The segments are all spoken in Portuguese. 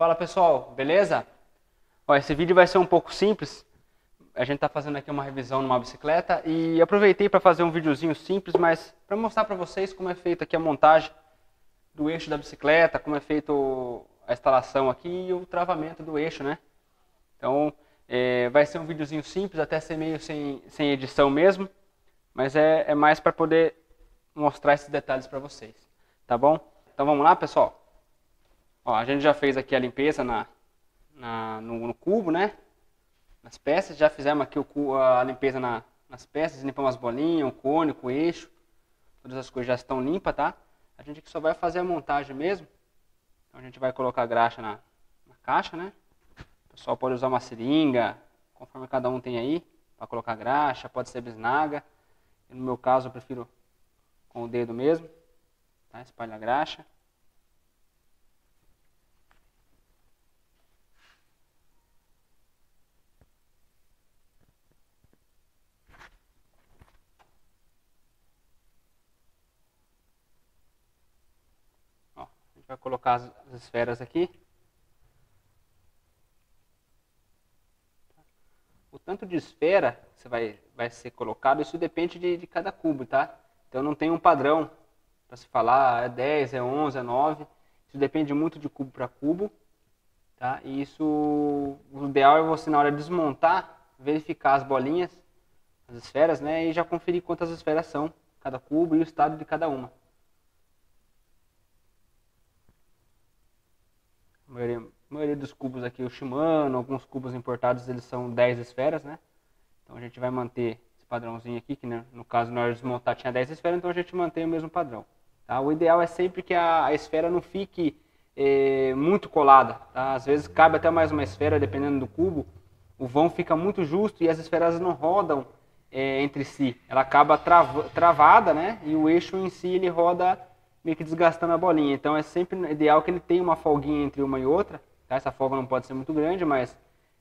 Fala pessoal, beleza? Ó, esse vídeo vai ser um pouco simples. A gente está fazendo aqui uma revisão numa bicicleta e aproveitei para fazer um videozinho simples, mas para mostrar para vocês como é feita aqui a montagem do eixo da bicicleta, como é feito a instalação aqui e o travamento do eixo, né? Então, é, vai ser um videozinho simples, até ser meio sem, sem edição mesmo, mas é, é mais para poder mostrar esses detalhes para vocês, tá bom? Então vamos lá, pessoal? Ó, a gente já fez aqui a limpeza na, na no, no, cubo, né? Nas peças, já fizemos aqui o, a limpeza na, nas peças, limpamos as bolinhas, o cone, o eixo, todas as coisas já estão limpas, tá? A gente só vai fazer a montagem mesmo. Então a gente vai colocar a graxa na, na caixa, né? O pessoal pode usar uma seringa, conforme cada um tem aí, para colocar graxa, pode ser bisnaga. no meu caso eu prefiro com o dedo mesmo, tá? Espalha a graxa. Vai colocar as, as esferas aqui. O tanto de esfera que vai, vai ser colocado, isso depende de, de cada cubo, tá? Então não tem um padrão para se falar, é 10, é 11, é 9. Isso depende muito de cubo para cubo. Tá? E isso, o ideal é você, na hora de desmontar, verificar as bolinhas, as esferas, né? E já conferir quantas esferas são cada cubo e o estado de cada uma. Maioria, maioria dos cubos aqui, o Shimano, alguns cubos importados, eles são 10 esferas, né? Então a gente vai manter esse padrãozinho aqui, que né, no caso de desmontar tinha 10 esferas, então a gente mantém o mesmo padrão. Tá? O ideal é sempre que a, a esfera não fique é, muito colada. Tá? Às vezes cabe até mais uma esfera, dependendo do cubo. O vão fica muito justo e as esferas não rodam é, entre si. Ela acaba trava, travada, né? E o eixo em si ele roda meio que desgastando a bolinha. Então é sempre ideal que ele tenha uma folguinha entre uma e outra. Tá? Essa folga não pode ser muito grande, mas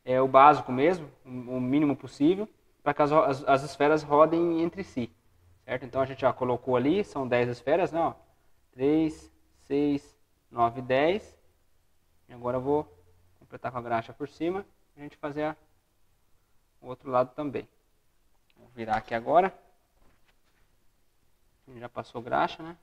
é o básico mesmo, o mínimo possível, para que as, as, as, esferas rodem entre si. Certo? Então a gente já colocou ali, são 10 esferas, né? Ó, 3, 6, 9, 10. E agora eu vou completar com a graxa por cima, a gente fazer a, o outro lado também. Vou virar aqui agora. Já passou graxa, né?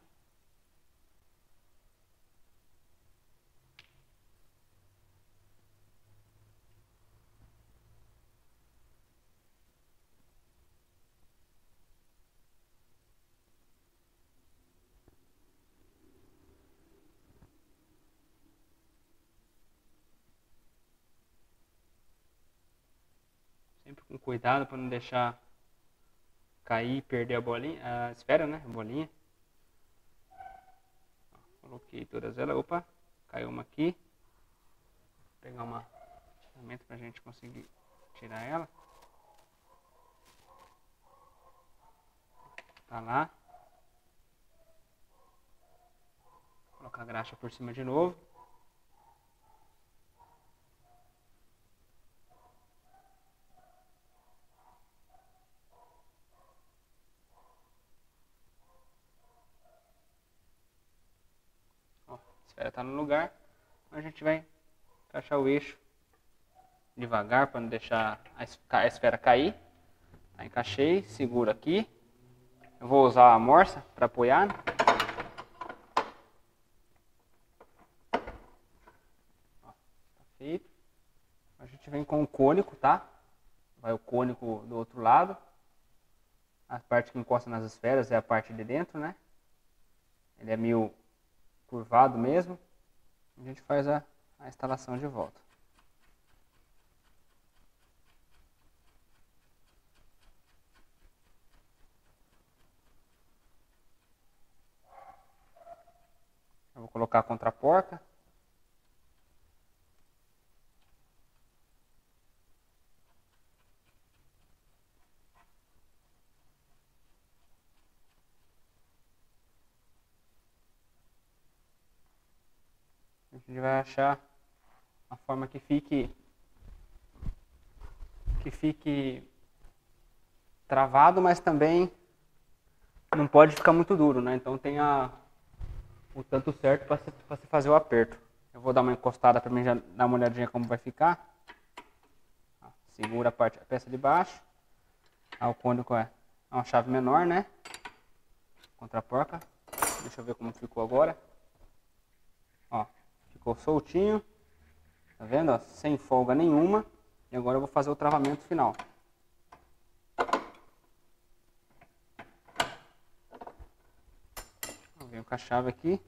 Com cuidado para não deixar cair e perder a bolinha, a esfera, né? A bolinha. Coloquei todas elas. Opa, caiu uma aqui. Vou pegar uma ferramenta para a gente conseguir tirar ela. Tá lá. Colocar a graxa por cima de novo. esfera está no lugar, a gente vai encaixar o eixo devagar para não deixar a esfera cair. Encaixei, seguro aqui. Eu vou usar a morsa para apoiar. Né? Ó, tá feito. A gente vem com o cônico, tá? Vai o cônico do outro lado. A parte que encosta nas esferas é a parte de dentro, né? Ele é meio curvado mesmo, a gente faz a, a instalação de volta. Eu vou colocar a contraporta. A gente vai achar uma forma que fique que fique travado, mas também não pode ficar muito duro, né? Então tem a, o tanto certo para você fazer o aperto. Eu vou dar uma encostada para mim já dar uma olhadinha como vai ficar. Segura a, parte, a peça de baixo. Ah, o cônico é uma chave menor, né? Contra a porca. Deixa eu ver como ficou agora. Ficou soltinho. Tá vendo? Sem folga nenhuma. E agora eu vou fazer o travamento final. Venho com a chave aqui.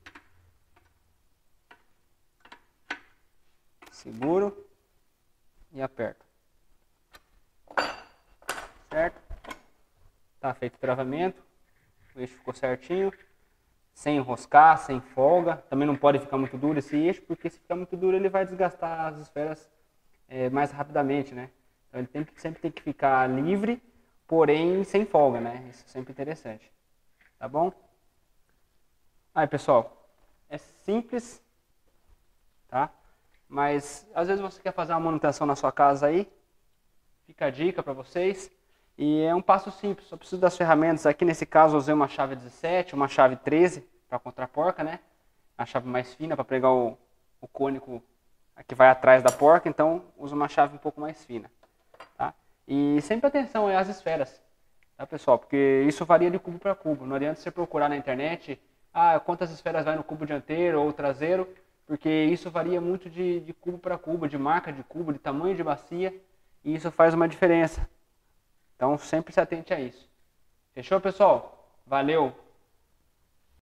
Seguro e aperto. Certo? Tá feito o travamento. O eixo ficou certinho. Sem enroscar, sem folga. Também não pode ficar muito duro esse eixo, porque se ficar muito duro ele vai desgastar as esferas é, mais rapidamente, né? Então ele tem, sempre tem que ficar livre, porém sem folga, né? Isso é sempre interessante. Tá bom? Aí, pessoal, é simples, tá? Mas às vezes você quer fazer uma manutenção na sua casa aí, fica a dica para vocês. E é um passo simples, só preciso das ferramentas. Aqui nesse caso usei uma chave 17, uma chave 13 para contraporca, né? A chave mais fina para pregar o, o cônico que vai atrás da porca, então uso uma chave um pouco mais fina. Tá? E sempre atenção às esferas, tá pessoal? Porque isso varia de cubo para cubo. Não adianta você procurar na internet ah, quantas esferas vai no cubo dianteiro ou traseiro, porque isso varia muito de, de cubo para cubo, de marca de cubo, de tamanho de bacia, e isso faz uma diferença. Então sempre se atente a isso. Fechou, pessoal? Valeu!